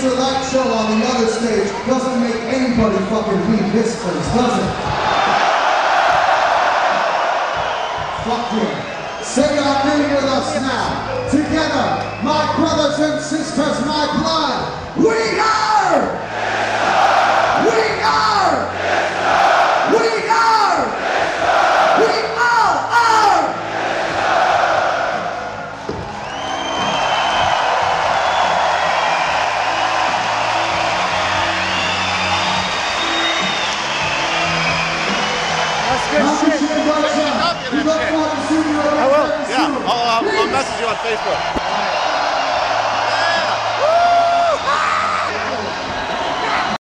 answer that show on the other stage doesn't make anybody fucking leave this place, does it? Fuck you. Say that I'm with us now. Together, my brothers and sisters, my good shit. I will. Yeah. I'll, uh, I'll message you on Facebook.